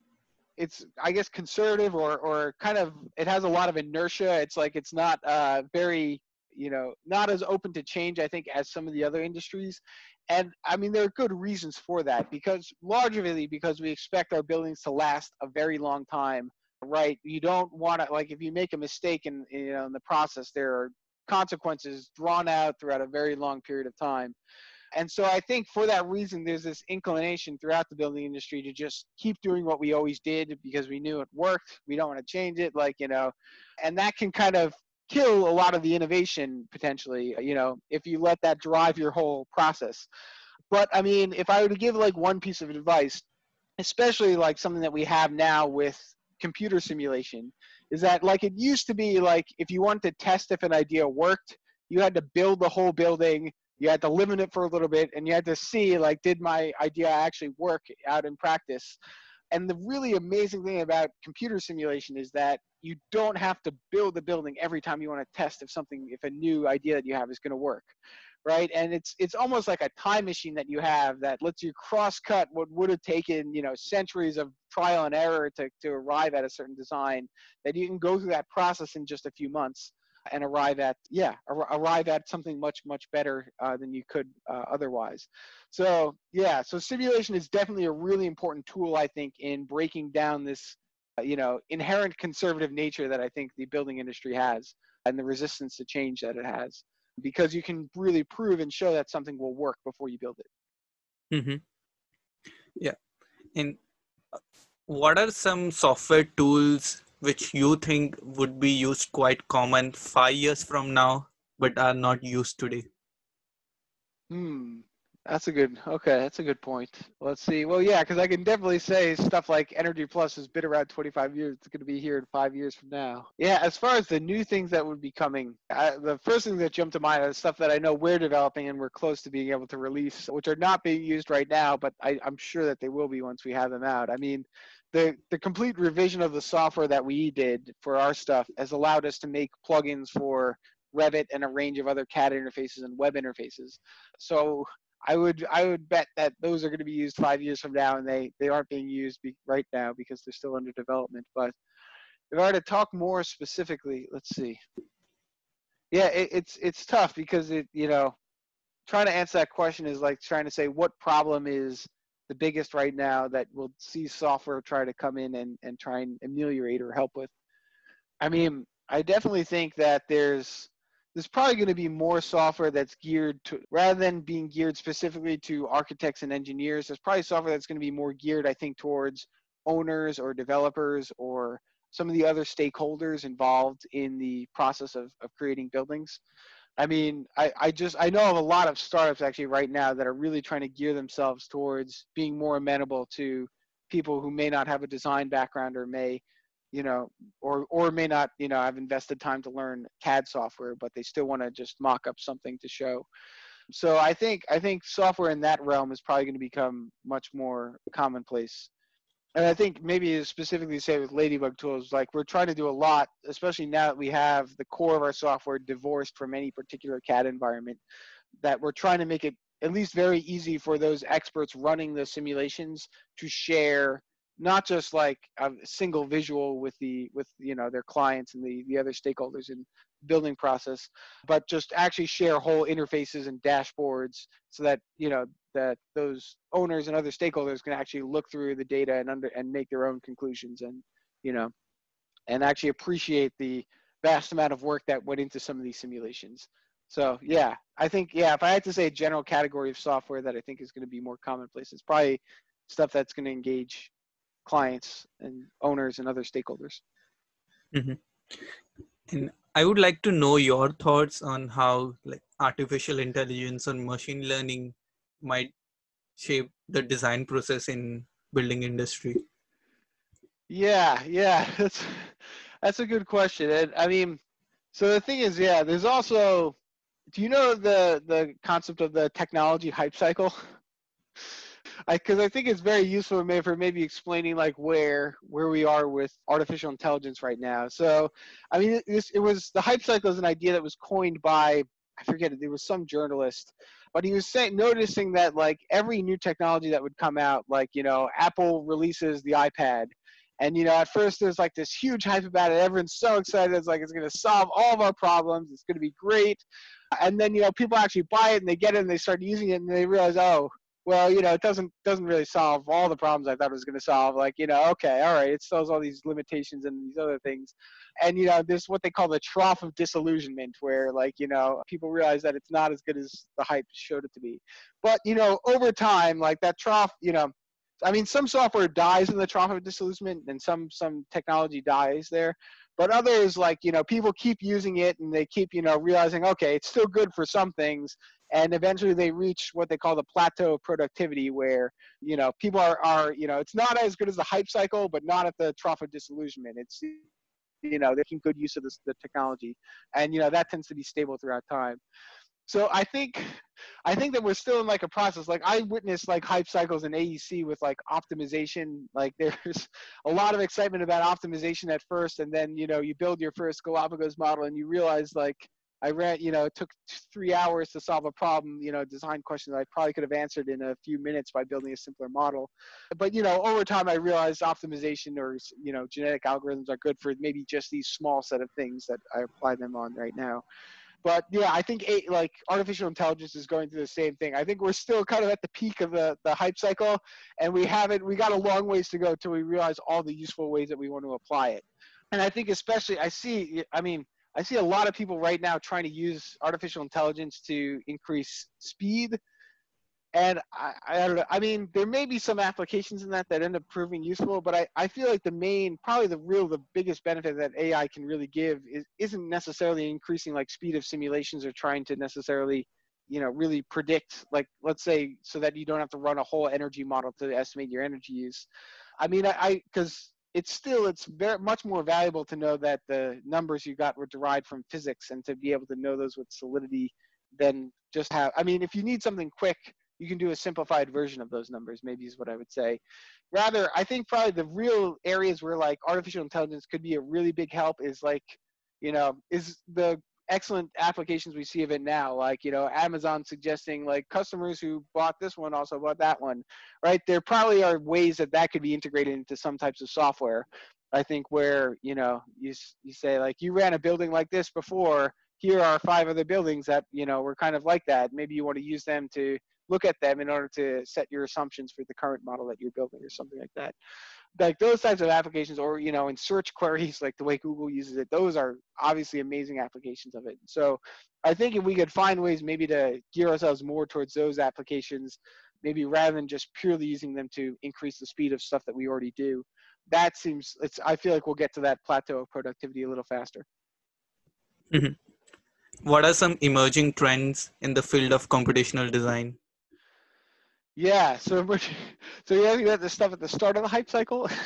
it's I guess conservative or or kind of it has a lot of inertia. It's like it's not uh, very you know, not as open to change, I think, as some of the other industries. And I mean, there are good reasons for that because largely because we expect our buildings to last a very long time, right? You don't want to, like, if you make a mistake in, you know, in the process, there are consequences drawn out throughout a very long period of time. And so I think for that reason, there's this inclination throughout the building industry to just keep doing what we always did because we knew it worked. We don't want to change it, like, you know, and that can kind of kill a lot of the innovation potentially, uh, you know, if you let that drive your whole process. But I mean, if I were to give like one piece of advice, especially like something that we have now with computer simulation, is that like it used to be like if you wanted to test if an idea worked, you had to build the whole building, you had to live in it for a little bit, and you had to see like did my idea actually work out in practice. And the really amazing thing about computer simulation is that you don't have to build the building every time you want to test if something, if a new idea that you have is going to work, right? And it's it's almost like a time machine that you have that lets you cross cut what would have taken you know centuries of trial and error to to arrive at a certain design. That you can go through that process in just a few months and arrive at yeah arrive at something much much better uh, than you could uh, otherwise. So yeah so simulation is definitely a really important tool i think in breaking down this uh, you know inherent conservative nature that i think the building industry has and the resistance to change that it has because you can really prove and show that something will work before you build it. Mm-hmm. yeah. And uh, what are some software tools which you think would be used quite common five years from now but are not used today? Hmm that's a good okay that's a good point. Let's see well yeah because i can definitely say stuff like energy plus has been around 25 years it's going to be here in five years from now. Yeah as far as the new things that would be coming I, the first thing that jumped to mind is stuff that i know we're developing and we're close to being able to release which are not being used right now but I, i'm sure that they will be once we have them out. I mean the the complete revision of the software that we did for our stuff has allowed us to make plugins for Revit and a range of other CAD interfaces and web interfaces. So I would I would bet that those are going to be used five years from now, and they they aren't being used be, right now because they're still under development. But if I were to talk more specifically, let's see. Yeah, it, it's it's tough because it you know trying to answer that question is like trying to say what problem is the biggest right now that we'll see software try to come in and, and try and ameliorate or help with. I mean, I definitely think that there's there's probably going to be more software that's geared to rather than being geared specifically to architects and engineers there's probably software that's going to be more geared i think towards owners or developers or some of the other stakeholders involved in the process of, of creating buildings I mean, I, I just I know of a lot of startups actually right now that are really trying to gear themselves towards being more amenable to people who may not have a design background or may, you know, or or may not, you know, have invested time to learn CAD software, but they still want to just mock up something to show. So I think I think software in that realm is probably going to become much more commonplace and I think maybe specifically say with Ladybug tools, like we're trying to do a lot, especially now that we have the core of our software divorced from any particular CAD environment, that we're trying to make it at least very easy for those experts running the simulations to share not just like a single visual with the with you know their clients and the the other stakeholders in building process but just actually share whole interfaces and dashboards so that you know that those owners and other stakeholders can actually look through the data and under and make their own conclusions and you know and actually appreciate the vast amount of work that went into some of these simulations so yeah i think yeah if i had to say a general category of software that i think is going to be more commonplace it's probably stuff that's going to engage clients and owners and other stakeholders. Mm-hmm. And I would like to know your thoughts on how like artificial intelligence and machine learning might shape the design process in building industry. Yeah, yeah, [laughs] that's that's a good question. And I mean, so the thing is, yeah, there's also do you know the the concept of the technology hype cycle? because [laughs] I, I, think it's very useful for maybe explaining like where where we are with artificial intelligence right now. So, I mean, this it was the hype cycle is an idea that was coined by I forget it. There was some journalist, but he was saying noticing that like every new technology that would come out, like you know, Apple releases the iPad, And you know, at first there's like this huge hype about it. Everyone's so excited. It's like it's going to solve all of our problems. It's going to be great. And then you know, people actually buy it and they get it and they start using it and they realize, oh, well, you know, it doesn't doesn't really solve all the problems I thought it was going to solve. Like, you know, okay, all right, it solves all these limitations and these other things. And you know, there's what they call the trough of disillusionment, where like, you know, people realize that it's not as good as the hype showed it to be. But you know, over time, like that trough, you know, I mean, some software dies in the trough of disillusionment, and some some technology dies there. But others, like you know, people keep using it, and they keep you know realizing, okay, it's still good for some things, and eventually they reach what they call the plateau of productivity, where you know people are are you know it's not as good as the hype cycle, but not at the trough of disillusionment. It's you know making good use of this, the technology, and you know that tends to be stable throughout time so I think I think that we're still in like a process. Like I witnessed like hype cycles in AEC with like optimization. Like [laughs] there's a lot of excitement about optimization at first, and then you know you build your first Galapagos model, and you realize like I ran, you know, it took three hours to solve a problem, you know, design question that I probably could have answered in a few minutes by building a simpler model. But, you know, over time I realized optimization or, you know, genetic algorithms are good for maybe just these small set of things that I apply them on right now. But yeah, I think eight, like artificial intelligence is going through the same thing. I think we're still kind of at the peak of the, the hype cycle, and we haven't. We got a long ways to go till we realize all the useful ways that we want to apply it. And I think especially, I see. I mean, I see a lot of people right now trying to use artificial intelligence to increase speed and I, I don't know. I mean, there may be some applications in that that end up proving useful, but I, I feel like the main, probably the real, the biggest benefit that AI can really give is isn't necessarily increasing like speed of simulations or trying to necessarily, you know, really predict like let's say so that you don't have to run a whole energy model to estimate your energy use. I mean, I because it's still it's very much more valuable to know that the numbers you got were derived from physics and to be able to know those with solidity than just have. I mean, if you need something quick you can do a simplified version of those numbers maybe is what i would say rather i think probably the real areas where like artificial intelligence could be a really big help is like you know is the excellent applications we see of it now like you know amazon suggesting like customers who bought this one also bought that one right? There probably are ways that that could be integrated into some types of software i think where you know you, you say like you ran a building like this before. Here are five other buildings that you know were kind of like that. Maybe you want to use them to look at them in order to set your assumptions for the current model that you're building or something like that. Like those types of applications or you know in search queries like the way google uses it those are obviously amazing applications of it. So i think if we could find ways maybe to gear ourselves more towards those applications maybe rather than just purely using them to increase the speed of stuff that we already do that seems it's i feel like we'll get to that plateau of productivity a little faster. Mm-hmm. what are some emerging trends in the field of computational design yeah, so [laughs] so yeah, you got the stuff at the start of the hype cycle. [laughs]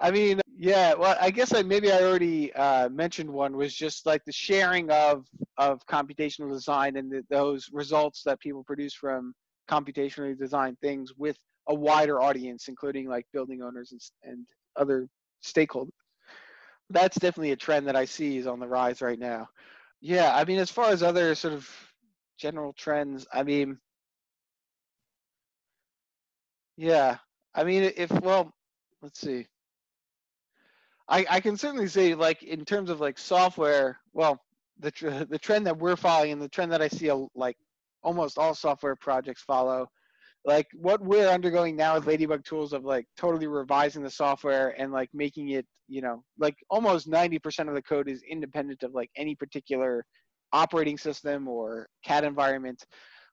I mean, yeah. Well, I guess I maybe I already uh, mentioned one was just like the sharing of of computational design and the, those results that people produce from computationally designed things with a wider audience, including like building owners and, and other stakeholders. That's definitely a trend that I see is on the rise right now. Yeah, I mean, as far as other sort of general trends. I mean, yeah, I mean, if well, let's see. I I can certainly say like in terms of like software. Well, the tr- [laughs] the trend that we're following and the trend that I see a, like almost all software projects follow like what we're undergoing now with ladybug tools of like totally revising the software and like making it you know like almost 90% of the code is independent of like any particular operating system or CAD environment.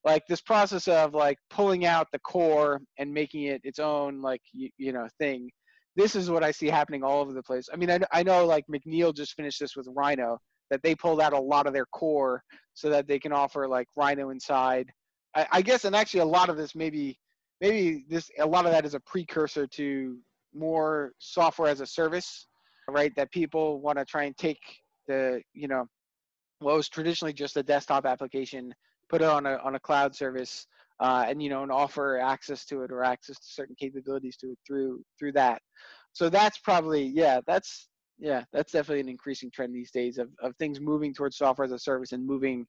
Like this process of like pulling out the core and making it its own like you, you know thing. This is what I see happening all over the place. I mean, I, I know like McNeel just finished this with Rhino that they pulled out a lot of their core so that they can offer like Rhino inside. I, I guess, and actually, a lot of this maybe maybe this a lot of that is a precursor to more software as a service, right? That people want to try and take the you know what was traditionally just a desktop application, put it on a on a cloud service, uh, and you know, and offer access to it or access to certain capabilities to it through through that. So that's probably yeah, that's yeah, that's definitely an increasing trend these days of of things moving towards software as a service and moving,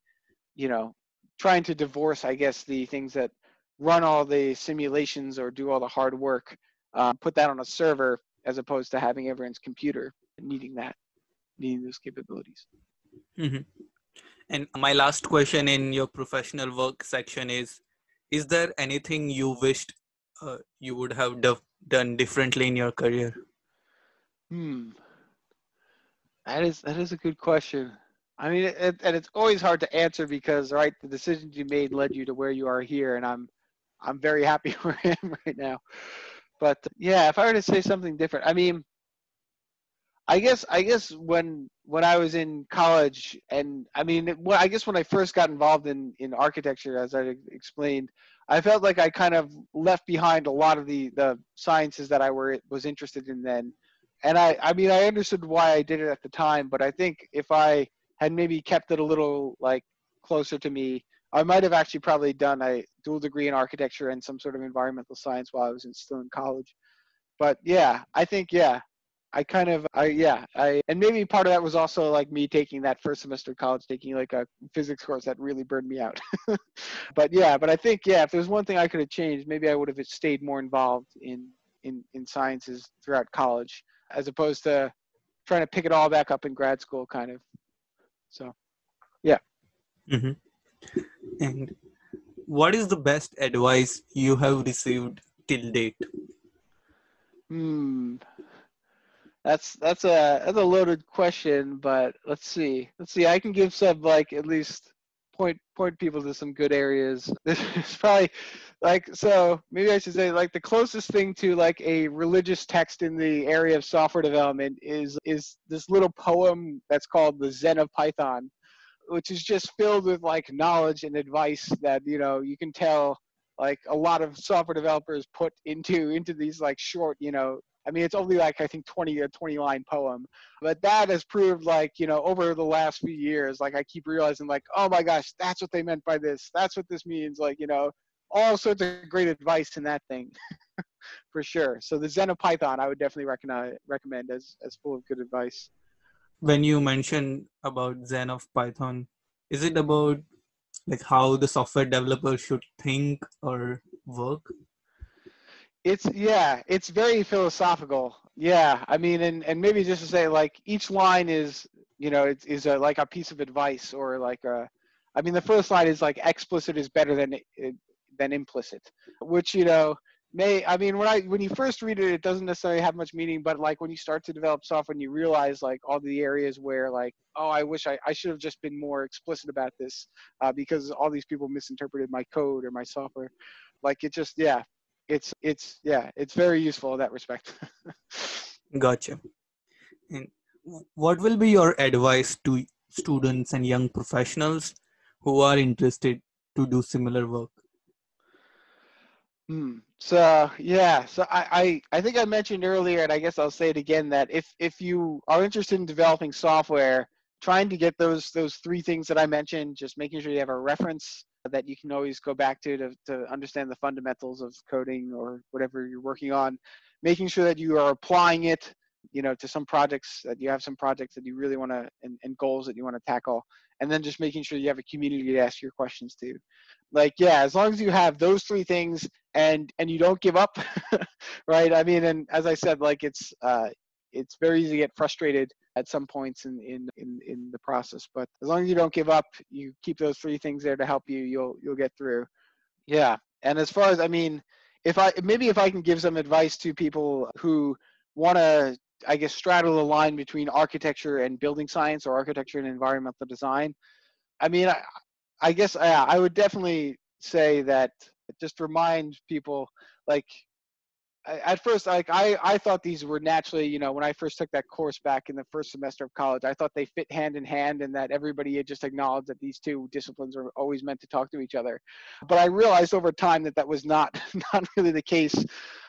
you know, trying to divorce, I guess, the things that run all the simulations or do all the hard work uh, put that on a server as opposed to having everyone's computer needing that, needing those capabilities. Mm-hmm. And my last question in your professional work section is Is there anything you wished uh, you would have do- done differently in your career? Hmm. That is that is a good question. I mean, it, and it's always hard to answer because right, the decisions you made led you to where you are here, and I'm I'm very happy [laughs] where I am right now. But yeah, if I were to say something different, I mean, I guess I guess when when I was in college, and I mean, well, I guess when I first got involved in in architecture, as I explained, I felt like I kind of left behind a lot of the the sciences that I were was interested in then. And I I mean, I understood why I did it at the time, but I think if I had maybe kept it a little like closer to me, I might have actually probably done a dual degree in architecture and some sort of environmental science while I was in, still in college. But yeah, I think yeah, I kind of I yeah I and maybe part of that was also like me taking that first semester of college taking like a physics course that really burned me out. [laughs] but yeah, but I think yeah, if there's one thing I could have changed, maybe I would have stayed more involved in in in sciences throughout college as opposed to trying to pick it all back up in grad school kind of. So, yeah. Mm-hmm. And what is the best advice you have received till date? Hmm. That's that's a that's a loaded question, but let's see. Let's see. I can give some like at least point point people to some good areas. [laughs] This is probably like so maybe I should say like the closest thing to like a religious text in the area of software development is is this little poem that's called the Zen of Python which is just filled with like knowledge and advice that you know you can tell like a lot of software developers put into into these like short you know i mean it's only like i think 20 a 20 line poem but that has proved like you know over the last few years like i keep realizing like oh my gosh that's what they meant by this that's what this means like you know all sorts of great advice in that thing [laughs] for sure so the zen of python i would definitely recommend recommend as as full of good advice when you mentioned about Zen of Python, is it about like how the software developer should think or work? It's yeah, it's very philosophical. Yeah, I mean, and and maybe just to say like each line is you know it's is a like a piece of advice or like a, I mean the first line is like explicit is better than than implicit, which you know may i mean when i when you first read it it doesn't necessarily have much meaning but like when you start to develop software and you realize like all the areas where like oh i wish i, I should have just been more explicit about this uh, because all these people misinterpreted my code or my software like it just yeah it's it's yeah it's very useful in that respect. [laughs] Gotcha. And what will be your advice to students and young professionals who are interested to do similar work? Hmm. So yeah, so I, I I think I mentioned earlier, and I guess I'll say it again that if if you are interested in developing software, trying to get those those three things that I mentioned, just making sure you have a reference that you can always go back to to, to understand the fundamentals of coding or whatever you're working on, making sure that you are applying it, you know, to some projects that you have some projects that you really want to and, and goals that you want to tackle, and then just making sure you have a community to ask your questions to. Like yeah as long as you have those three things and and you don't give up [laughs] right? I mean and as i said like it's uh it's very easy to get frustrated at some points in, in in in the process but as long as you don't give up you keep those three things there to help you you'll you'll get through. Yeah and as far as i mean if i maybe if i can give some advice to people who want to i guess straddle the line between architecture and building science or architecture and environmental design i mean I, I guess I would definitely say that just remind people like at first like I, I thought these were naturally you know when i first took that course back in the first semester of college i thought they fit hand in hand and that everybody had just acknowledged that these two disciplines are always meant to talk to each other. But i realized over time that that was not [laughs] not really the case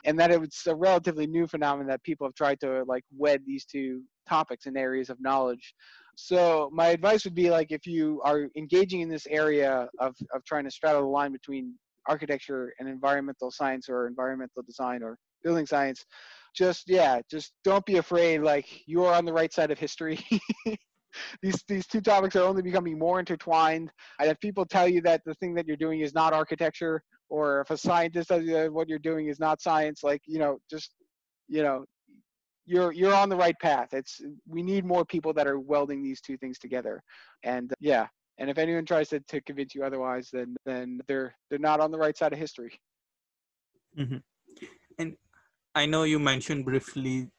and that it was a relatively new phenomenon that people have tried to like wed these two topics and areas of knowledge. So my advice would be like if you are engaging in this area of, of trying to straddle the line between architecture and environmental science or environmental design or building science, just yeah, just don't be afraid. Like you are on the right side of history. [laughs] these these two topics are only becoming more intertwined. And if people tell you that the thing that you're doing is not architecture or if a scientist tells you what you're doing is not science, like you know, just you know, you're you're on the right path. It's we need more people that are welding these two things together, and yeah. And if anyone tries to, to convince you otherwise, then then they're they're not on the right side of history. Mm-hmm. And I know you mentioned briefly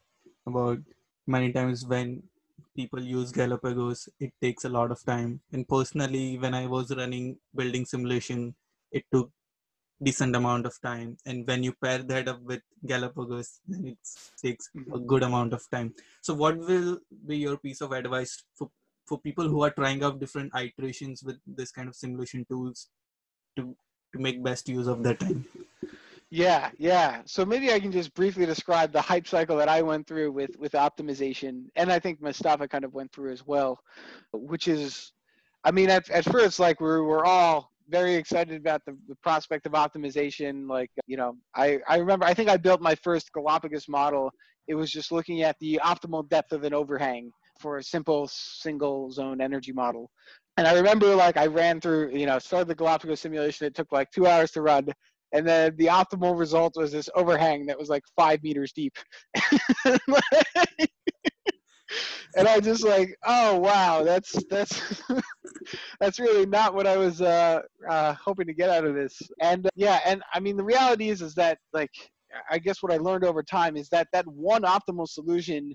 about many times when people use Galapagos, it takes a lot of time. And personally, when I was running building simulation, it took decent amount of time. And when you pair that up with Galapagos, then it takes a Mhm. good amount of time. So, what will be your piece of advice for for people who are trying out different iterations with this kind of simulation tools to to make best use of their time? Yeah, yeah. So maybe I can just briefly describe the hype cycle that I went through with with optimization, and I think Mostapha kind of went through as well, which is, I mean, at at first, like we were all very excited about the, the prospect of optimization. Like, you know, I I remember I think I built my first Galapagos model. It was just looking at the optimal depth of an overhang for a simple single zone energy model. And I remember like I ran through, you know, started the Galapagos simulation. It took like two hours to run and then the optimal result was this overhang that was like five meters deep [laughs] and i just like oh wow that's that's [laughs] that's really not what i was uh, uh, hoping to get out of this and uh, yeah and i mean the reality is is that like i guess what i learned over time is that that one optimal solution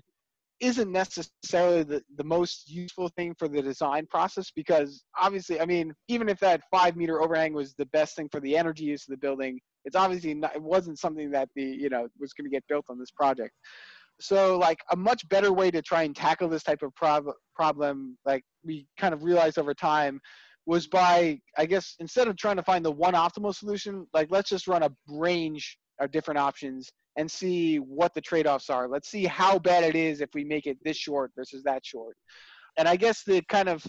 isn't necessarily the, the most useful thing for the design process because obviously i mean even if that five meter overhang was the best thing for the energy use of the building it's obviously not, it wasn't something that the you know was going to get built on this project. So like a much better way to try and tackle this type of prob- problem like we kind of realized over time was by i guess instead of trying to find the one optimal solution like let's just run a range of different options and see what the trade-offs are. Let's see how bad it is if we make it this short versus that short. And I guess the kind of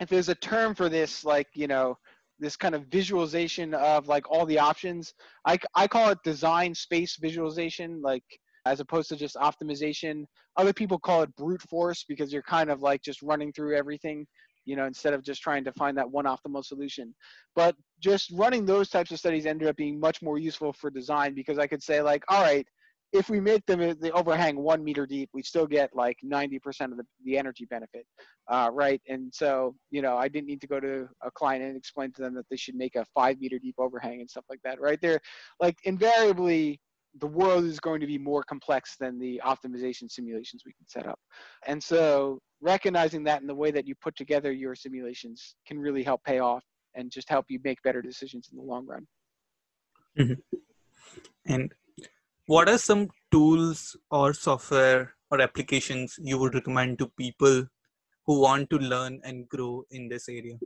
if there's a term for this, like you know, this kind of visualization of like all the options, I I call it design space visualization, like as opposed to just optimization. Other people call it brute force because you're kind of like just running through everything you know, instead of just trying to find that one optimal solution. But just running those types of studies ended up being much more useful for design because I could say like, all right, if we make them the overhang one meter deep, we still get like 90% of the, the energy benefit, uh, right? And so, you know, I didn't need to go to a client and explain to them that they should make a five meter deep overhang and stuff like that, right? There, like invariably, the world is going to be more complex than the optimization simulations we can set up. And so recognizing that in the way that you put together your simulations can really help pay off and just help you make better decisions in the long run. Mm-hmm. And what are some tools or software or applications you would recommend to people who want to learn and grow in this area?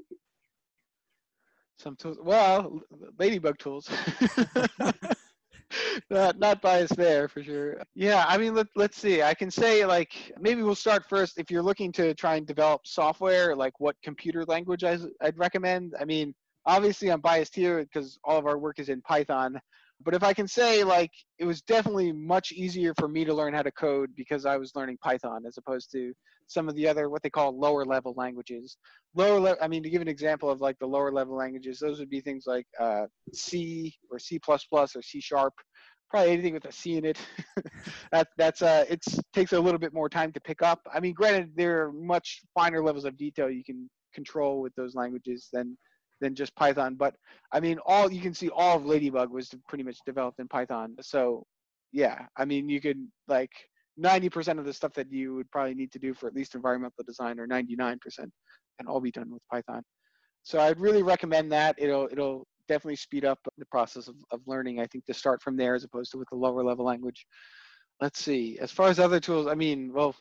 Some tools, well, ladybug tools. [laughs] [laughs] not not biased there for sure. Yeah, I mean let let's see. I can say like maybe we'll start first if you're looking to try and develop software, like what computer language I, I'd recommend. I mean, obviously I'm biased here because all of our work is in Python. But if I can say like it was definitely much easier for me to learn how to code because I was learning Python as opposed to some of the other what they call lower level languages. Lower level, I mean to give an example of like the lower level languages, those would be things like uh, C or C++ or C sharp probably anything with a C in it. [laughs] that that's uh, it's takes a little bit more time to pick up. I mean, granted, there are much finer levels of detail you can control with those languages than than just Python. But I mean, all you can see all of Ladybug was pretty much developed in Python. So yeah, I mean, you could like 90% of the stuff that you would probably need to do for at least environmental design, or 99%, can all be done with Python. So I'd really recommend that. It'll it'll definitely speed up the process of, of learning. I think to start from there as opposed to with the lower level language. Let's see. As far as other tools, I mean, well,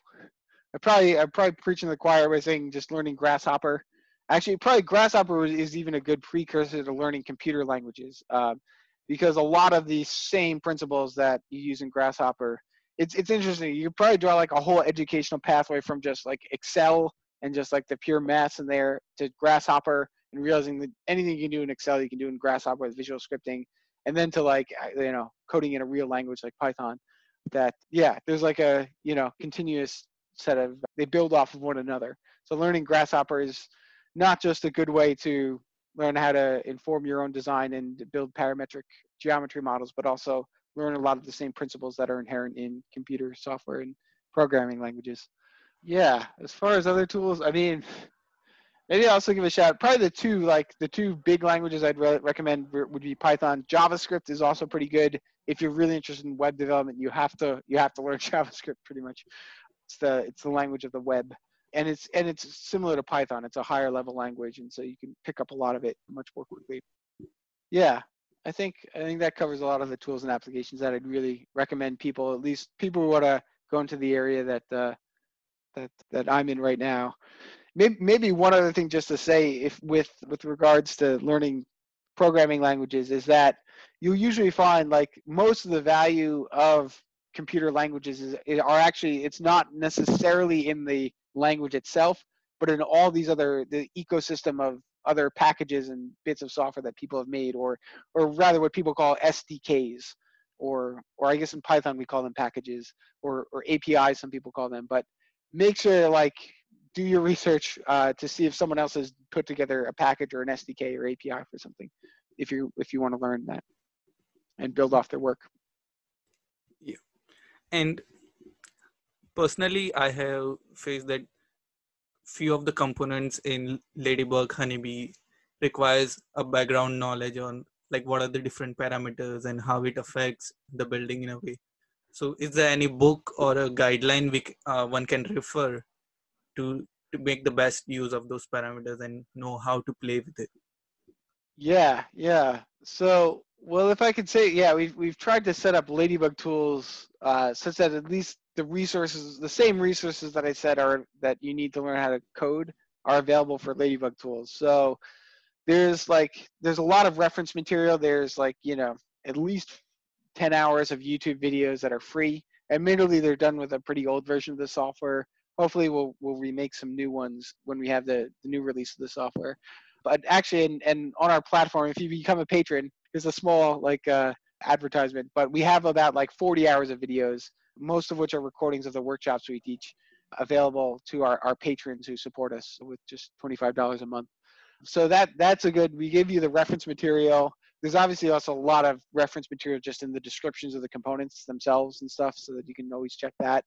I probably I'm probably preaching the choir by saying just learning Grasshopper. Actually, probably Grasshopper is even a good precursor to learning computer languages uh, because a lot of the same principles that you use in Grasshopper. It's it's interesting. You could probably draw like a whole educational pathway from just like Excel and just like the pure maths in there to Grasshopper and realizing that anything you can do in Excel, you can do in Grasshopper with visual scripting, and then to like you know coding in a real language like Python. That yeah, there's like a you know continuous set of they build off of one another. So learning Grasshopper is not just a good way to learn how to inform your own design and build parametric geometry models, but also learn a lot of the same principles that are inherent in computer software and programming languages. Yeah, as far as other tools, I mean, maybe I'll also give a shout. Probably the two like the two big languages I'd re- recommend would be Python. JavaScript is also pretty good if you're really interested in web development. You have to you have to learn [laughs] JavaScript pretty much. It's the it's the language of the web, and it's and it's similar to Python. It's a higher level language, and so you can pick up a lot of it much more quickly. Yeah, I think I think that covers a lot of the tools and applications that I'd really recommend people, at least people who want to go into the area that uh, that that I'm in right now. Maybe, maybe one other thing just to say, if with with regards to learning programming languages, is that you'll usually find like most of the value of computer languages is are actually it's not necessarily in the language itself, but in all these other the ecosystem of other packages and bits of software that people have made, or or rather what people call SDKs, or or I guess in Python we call them packages, or or APIs some people call them. But make sure like do your research uh, to see if someone else has put together a package or an SDK or API for something, if you if you want to learn that and build off their work. And personally, I have faced that few of the components in ladybug honeybee requires a background knowledge on like what are the different parameters and how it affects the building in a way. So is there any book or a guideline we, uh, one can refer to to make the best use of those parameters and know how to play with it? Yeah yeah. So well if i could say yeah we've, we've tried to set up ladybug tools uh, such that at least the resources, the same resources that I said are that you need to learn how to code are available for Ladybug tools. So there's like there's a lot of reference material. There's like you know at least 10 hours of YouTube videos that are free. Admittedly, they're done with a pretty old version of the software. Hopefully, we'll we'll remake some new ones when we have the, the new release of the software. But actually, and, and on our platform, if you become a patron, there's a small like uh, advertisement. But we have about like 40 hours of videos most of which are recordings of the workshops we teach available to our, our patrons who support us with just $25 a month. So that that's a good, we give you the reference material. There's obviously also a lot of reference material just in the descriptions of the components themselves and stuff so that you can always check that.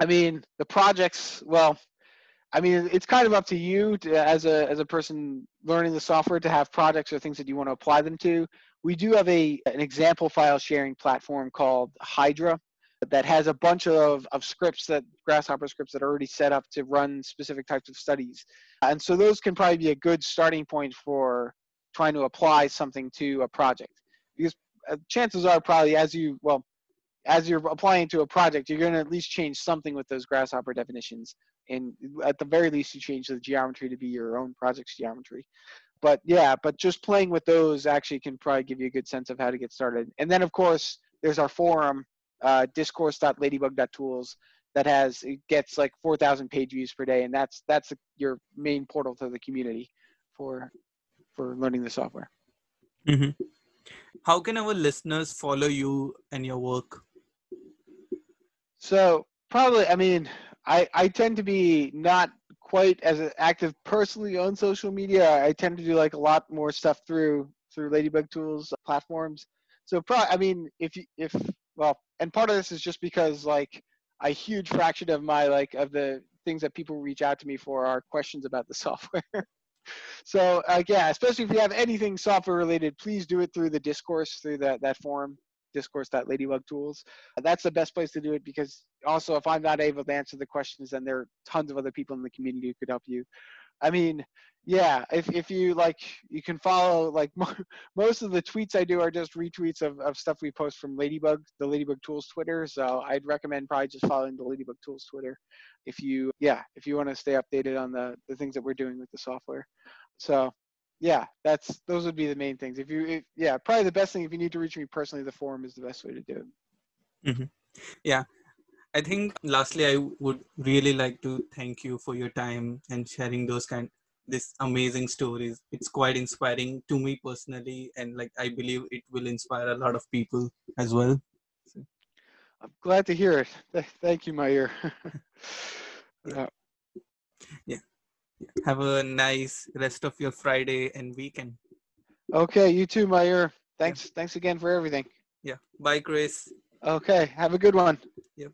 I mean, the projects, well, I mean, it's kind of up to you to, as a as a person learning the software to have projects or things that you want to apply them to. We do have a an example file sharing platform called Hydra, that has a bunch of, of scripts that grasshopper scripts that are already set up to run specific types of studies and so those can probably be a good starting point for trying to apply something to a project because uh, chances are probably as you well as you're applying to a project you're going to at least change something with those grasshopper definitions and at the very least you change the geometry to be your own project's geometry but yeah but just playing with those actually can probably give you a good sense of how to get started and then of course there's our forum uh, discourse.ladybug.tools that has it gets like 4,000 page views per day, and that's that's your main portal to the community for for learning the software. Mm-hmm. How can our listeners follow you and your work? So probably, I mean, I I tend to be not quite as active personally on social media. I tend to do like a lot more stuff through through Ladybug Tools platforms. So probably, I mean, if you if well, and part of this is just because like a huge fraction of my like of the things that people reach out to me for are questions about the [laughs] software. so uh, yeah, especially if you have anything software related, please do it through the discourse through that that forum discourse.ladybugtools. That's the best place to do it because also if I'm not able to answer the questions, then there are tons of other people in the community who could help you. I mean, yeah if, if you like you can follow like [laughs] most of the tweets i do are just retweets of, of stuff we post from ladybug the ladybug tools twitter so i'd recommend probably just following the ladybug tools twitter if you yeah if you want to stay updated on the the things that we're doing with the software so yeah that's those would be the main things. If you if, yeah probably the best thing if you need to reach me personally the forum is the best way to do it. Mm-hmm. yeah. I think lastly, I would really like to thank you for your time and sharing those kind this amazing stories. It's quite inspiring to me personally and like i believe it will inspire a lot of people as well. So. i'm glad to hear it. Thank you Mayur [laughs] [laughs] yeah. yeah have a nice rest of your friday and weekend Okay, you too, Mayur. Thanks. Thanks again for everything. Yeah. Bye, Chris. Okay, have a good one. Yep.